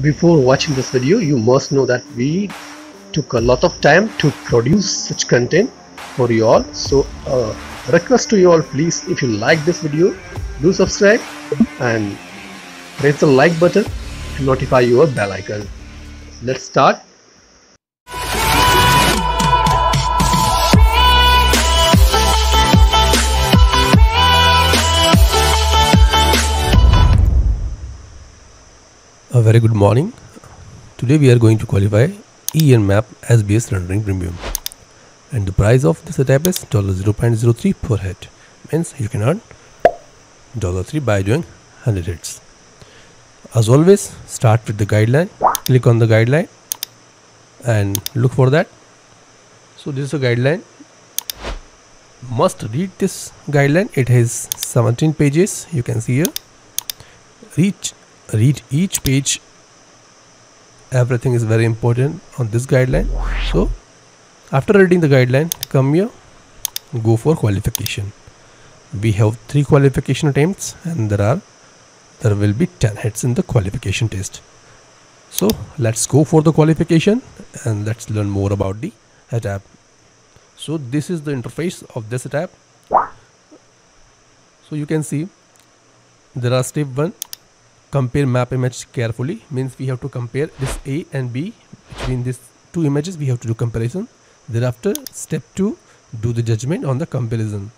before watching this video you must know that we took a lot of time to produce such content for you all. So uh, request to you all please if you like this video do subscribe and press the like button to notify you your bell icon. Let's start A very good morning. Today we are going to qualify ENMAP SBS rendering premium. And the price of this setup is 0.03 per head. Means you can earn $3 by doing 100 hits. As always, start with the guideline. Click on the guideline and look for that. So this is a guideline. Must read this guideline. It has 17 pages. You can see here. Reach read each page. Everything is very important on this guideline. So after reading the guideline come here. Go for qualification. We have three qualification attempts and there are there will be 10 hits in the qualification test. So let's go for the qualification and let's learn more about the app. So this is the interface of this app. So you can see there are step 1 compare map image carefully. Means we have to compare this A and B between these two images. We have to do comparison. Thereafter step 2 do the judgment on the comparison.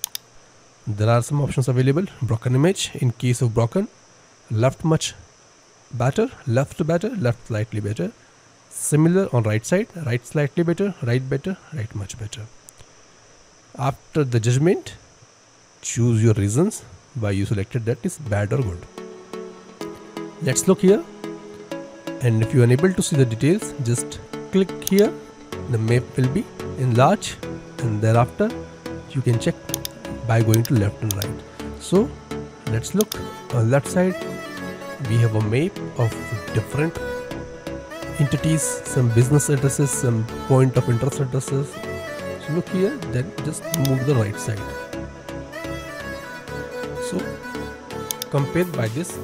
There are some options available. Broken image in case of broken left much better left better left slightly better. Similar on right side right slightly better right better right much better. After the judgment choose your reasons why you selected that is bad or good let's look here. And if you are unable to see the details just click here. The map will be enlarged. And thereafter you can check by going to left and right. So let's look. On left side we have a map of different entities some business addresses some point of interest addresses. So look here. Then just move to the right side. So compared by this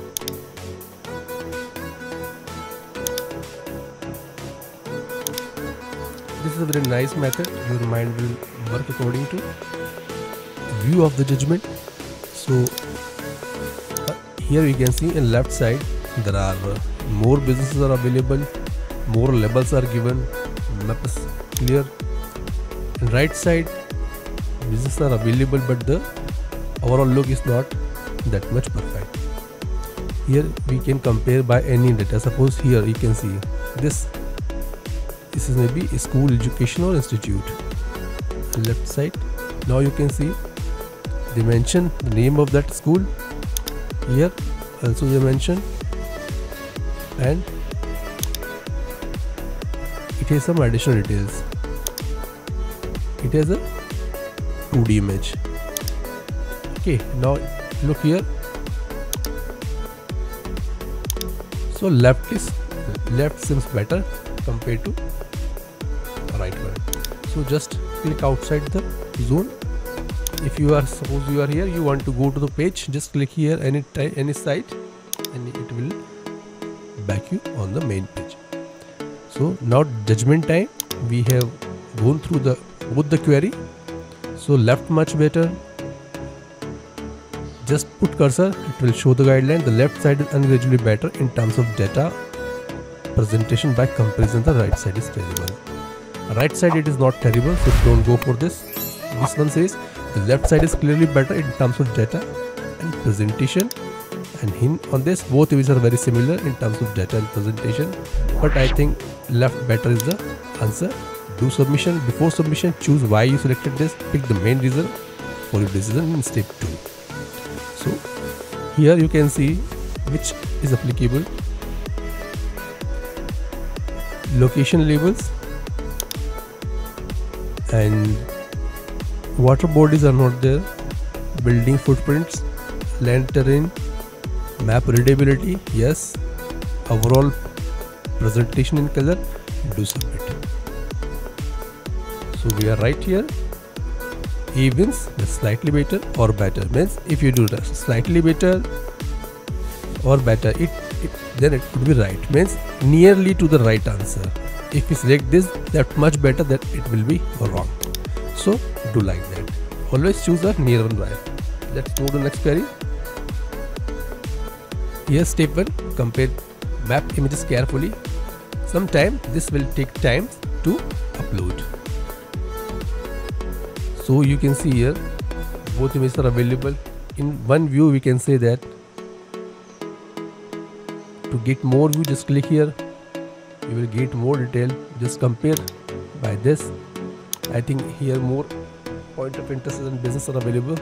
this is a very nice method. Your mind will work according to view of the judgment. So uh, here you can see in left side there are uh, more businesses are available more labels are given. Map is clear. And right side businesses are available but the overall look is not that much perfect. Here we can compare by any data. Suppose here you can see this this is maybe a school educational institute. Left side now you can see they mention the name of that school. Here also they mention. And it has some additional details. It has a 2d image. Okay now look here. So left is left seems better compared to so just click outside the zone. If you are suppose you are here you want to go to the page just click here any any site and it will back you on the main page. So now judgment time. We have gone through the both the query. So left much better. Just put cursor. It will show the guideline. The left side is ungradually better in terms of data presentation by comparison. The right side is terrible right side it is not terrible so don't go for this. This one says the left side is clearly better in terms of data and presentation. And hint on this both images are very similar in terms of data and presentation. But i think left better is the answer. Do submission. Before submission choose why you selected this. Pick the main reason for your decision in step 2 so here you can see which is applicable. Location labels and water bodies are not there. Building footprints land terrain map readability yes. Overall presentation in color do submit. So we are right here. He evens slightly better or better. Means if you do that slightly better or better it it, then it would be right. Means nearly to the right answer if we select this that much better that it will be wrong. So do like that. Always choose the near one right let's move to the next query. Here step 1 compare map images carefully. Sometime this will take time to upload. So you can see here both images are available. In one view we can say that to get more view just click here you will get more detail. Just compare by this. I think here more point of interest and business are available.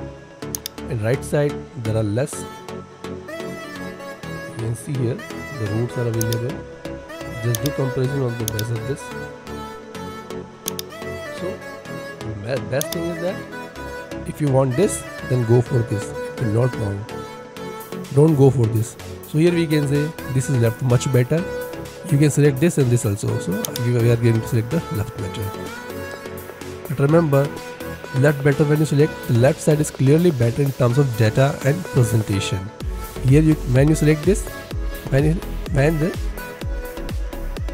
And right side there are less. You can see here the routes are available. Just do comparison on the base of this. So best thing is that if you want this then go for this. It will not wrong don't go for this. So here we can say this is left much better you can select this and this also. So we are going to select the left better but remember left better when you select the left side is clearly better in terms of data and presentation. Here you when you select this when you, when the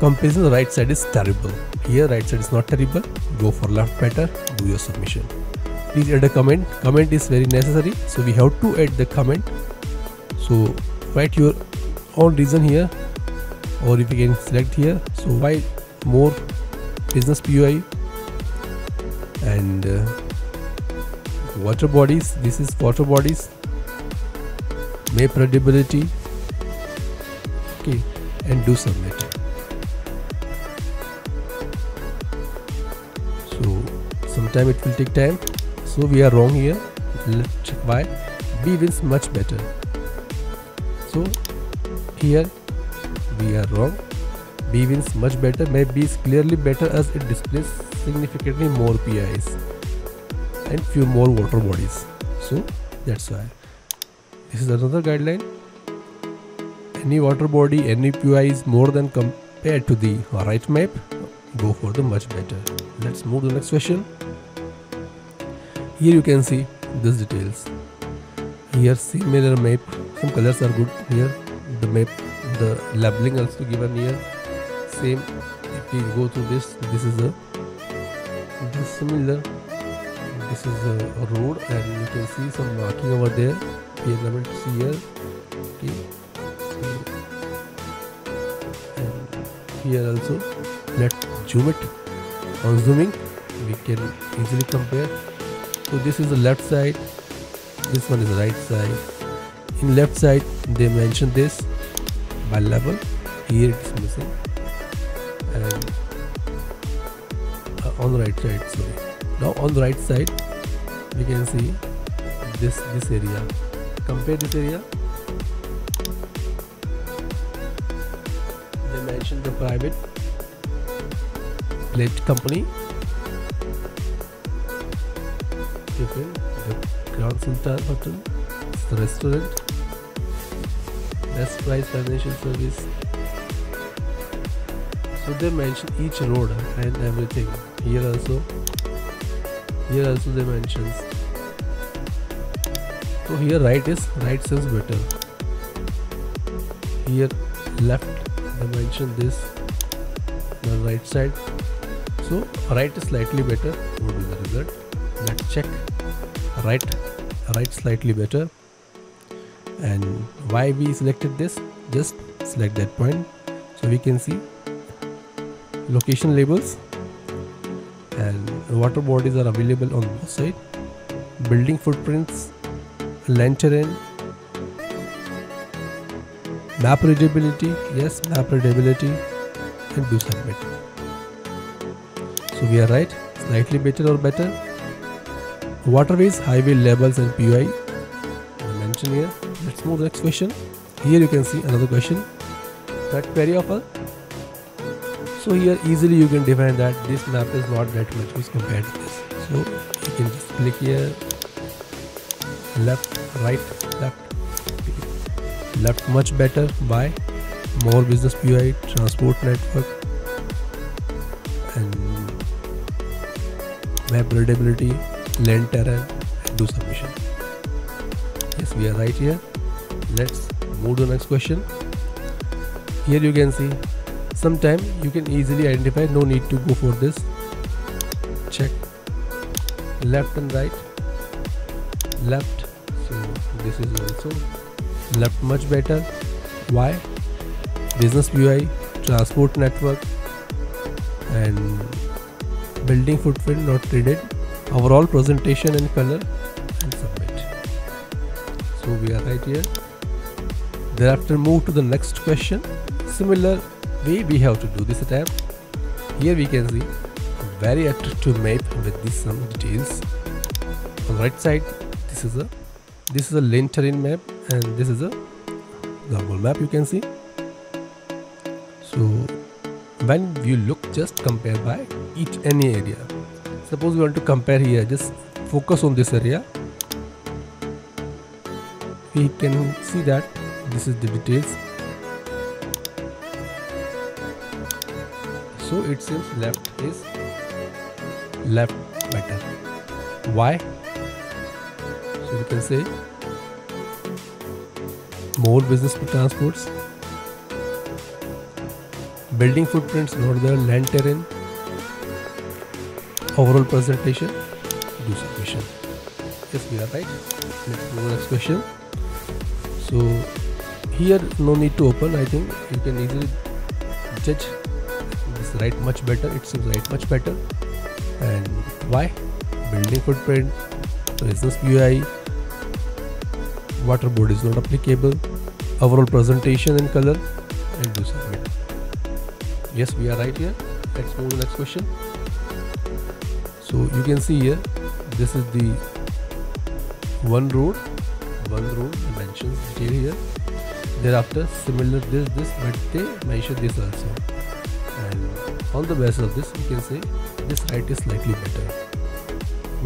comparison the right side is terrible. Here right side is not terrible. Go for left better do your submission. Please add a comment. Comment is very necessary. So we have to add the comment. So write your own reason here or if you can select here so why more business POI and uh, water bodies this is water bodies. Map readability okay and do submit so sometime it will take time. So we are wrong here. Let's check why. B wins much better. So here we are wrong. B wins much better may b is clearly better as it displays significantly more POIs and few more water bodies. So that's why. This is another guideline. Any water body any POI is more than compared to the right map go for the much better. Let's move to the next question. Here you can see these details. Here similar map. Some colors are good. Here the map the labeling also given here. Same if we go to this this is a this similar. This is a, road and you can see some marking over there. See here. Okay. And here also let's zoom it on zooming we can easily compare. So this is the left side. This one is the right side. In left side they mention this by level. Here it is missing and uh, on the right side sorry. Now on the right side we can see this this area. Compare this area. They mentioned the private plate company. Tiffin, the Grand Sultan Hotel, the restaurant, best price financial service. So they mention each road and everything. Here also, here also they mentions. So here right is right says better. Here left they mention this. The right side. So right is slightly better. Would be the result let's check right right slightly better and why we selected this just select that point. So we can see location labels and water bodies are available on both sides. Building footprints land terrain map readability yes map readability and do submit so we are right slightly better or better. Waterways, highway labels and POI I mentioned here. Let's move next question. Here you can see another question. That query offer. So here easily you can define that this map is not that much used compared to this. So you can just click here, left, right, left, left much better by more business POI, transport network, and map readability, land terrain and do submission we are right here. Let's move to the next question. Here you can see sometime you can easily identify no need to go for this. Check left and right. Left so this is also left much better. Why? Business UI transport network and building footprint not needed. Overall presentation and color so we are right here. Thereafter move to the next question. Similar way we have to do this tab here we can see a very attractive map with this some details. On right side this is a this is a lane terrain map and this is a normal map you can see. So when you look just compare by each any area. Suppose we want to compare here just focus on this area we can see that this is the details. So it seems left is left better why? So we can say more business transports. Building footprints not the land terrain. Overall presentation do submission. Yes we are right. Let's go next question so here no need to open. I think you can easily judge. This right much better. It seems right much better. And why? Building footprint business UI water board is not applicable overall presentation in color and do submit yes we are right here. Let's move to next question. So you can see here this is the one road one road dimensions detail here thereafter similar this this but they mention this also. And on the basis of this we can say this right is slightly better.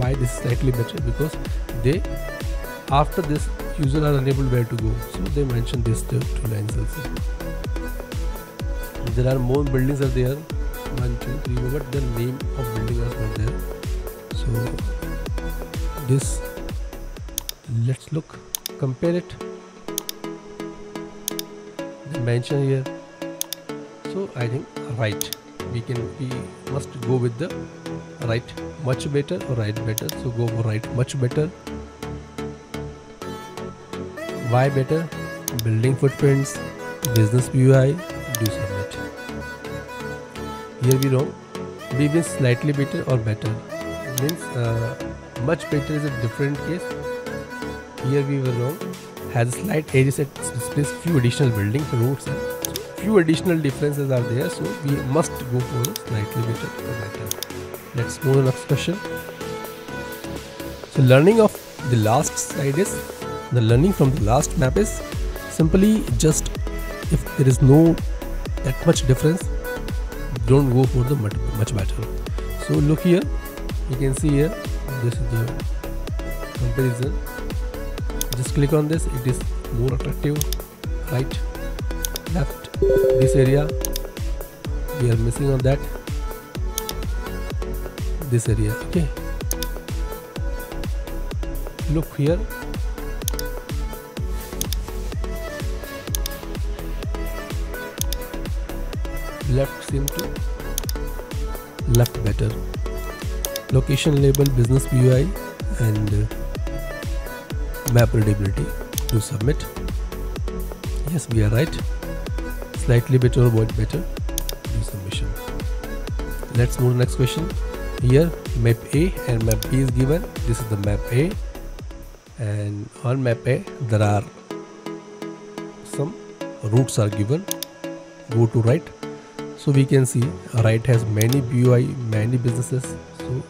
Why this is slightly better? Because they after this user are unable where to go. So they mention this two, two lines also. There are more buildings are there. One two three but the name of building is not there. So this let's look compare it. The mention here. So i think right. We can we must go with the right. Much better or right better. So go for right. Much better. Why better. Building footprints. Business UI do submit. Here we wrong we means slightly better or better. Means uh, much better is a different case here we were wrong has a slight edge set displays few additional building roads. And few additional differences are there so we must go for slightly better better let's move to the next question. So learning of the last slide is the learning from the last map is simply just if there is no that much difference don't go for the much, much better. So look here you can see here this is the comparison just click on this. It is more attractive. Right. Left. This area. We are missing on that. This area. Okay. Look here. Left seem to left better. Location label business UI and uh, map readability to submit. Yes we are right. Slightly better or better. Do submission. Let's move to next question. Here map A and map B is given. This is the map A. And on map A there are some routes are given. Go to right. So we can see right has many BUI many businesses. So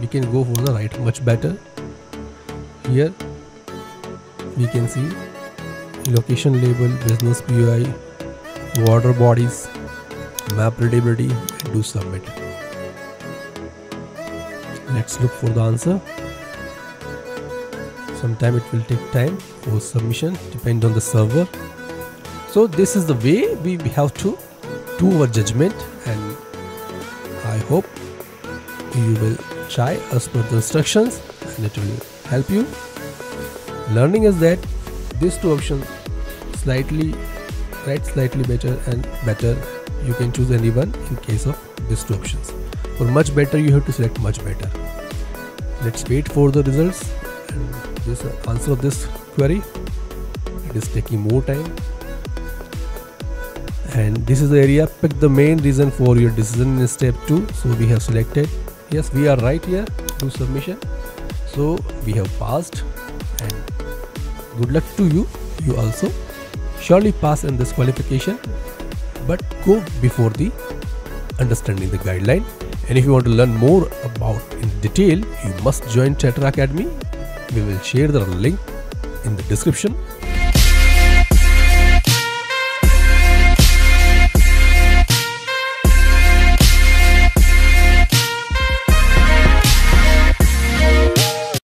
we can go for the right much better. Here we can see. Location label business BUI water bodies map readability and do submit. Let's look for the answer. Sometime it will take time for submission depend on the server. So this is the way we have to do our judgment and I hope you will try as per the instructions and it will help you learning is that these two options slightly write slightly better and better. You can choose anyone in case of these two options. For much better you have to select much better. Let's wait for the results and this answer of this query. It is taking more time. And this is the area pick the main reason for your decision in step 2 so we have selected. Yes we are right here to submission. So we have passed and good luck to you you also. Surely pass in this qualification but go before the understanding the guideline. And if you want to learn more about in detail you must join Tetra Academy. We will share the link in the description